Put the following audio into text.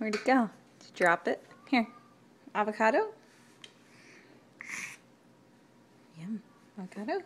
Where'd it go? Did you drop it? Here. Avocado? Yum. Avocado?